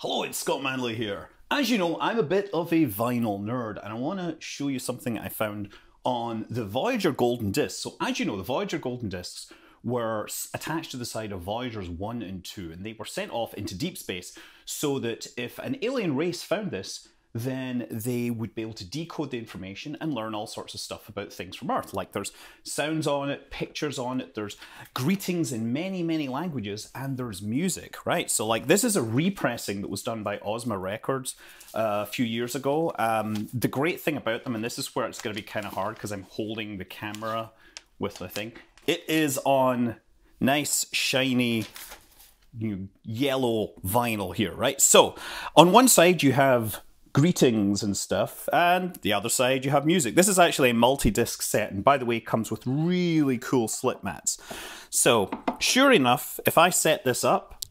Hello, it's Scott Manley here. As you know, I'm a bit of a vinyl nerd and I want to show you something I found on the Voyager Golden Discs. So as you know, the Voyager Golden Discs were attached to the side of Voyagers 1 and 2 and they were sent off into deep space so that if an alien race found this, then they would be able to decode the information and learn all sorts of stuff about things from Earth. Like there's sounds on it, pictures on it, there's greetings in many, many languages, and there's music, right? So, like, this is a repressing that was done by Ozma Records uh, a few years ago. Um, the great thing about them, and this is where it's going to be kind of hard because I'm holding the camera with the thing, it is on nice, shiny, yellow vinyl here, right? So, on one side, you have greetings and stuff, and the other side you have music. This is actually a multi-disc set, and by the way, comes with really cool slip mats. So, sure enough, if I set this up,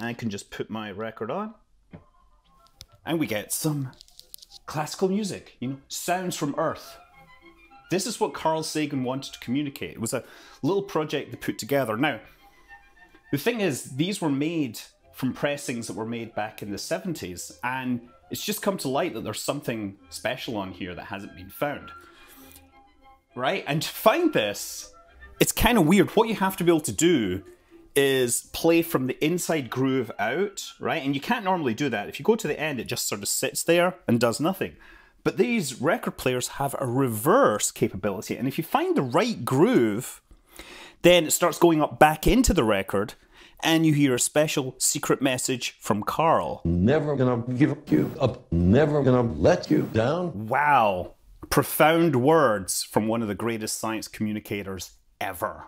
I can just put my record on, and we get some classical music, you know, sounds from Earth. This is what Carl Sagan wanted to communicate. It was a little project they put together. Now, the thing is, these were made from pressings that were made back in the 70s, and it's just come to light that there's something special on here that hasn't been found. Right? And to find this, it's kind of weird. What you have to be able to do is play from the inside groove out, right? And you can't normally do that. If you go to the end, it just sort of sits there and does nothing. But these record players have a reverse capability. And if you find the right groove, then it starts going up back into the record and you hear a special secret message from Carl. Never gonna give you up, never gonna let you down. Wow. Profound words from one of the greatest science communicators ever.